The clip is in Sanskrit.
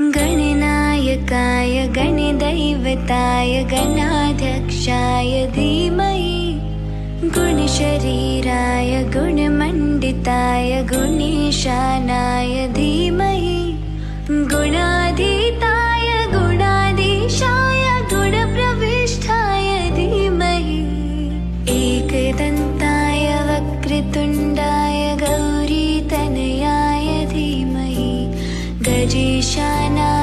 गणनायकाय गणदैवताय गणाध्यक्षाय धीमहि। गुणशरीराय गुणमण्डिताय गुणेशानाय धीमहि। गुणाधीताय गुणाधीशाय गुणप्रविष्ठाय धीमहि। एकदन्ताय वक्र जीशान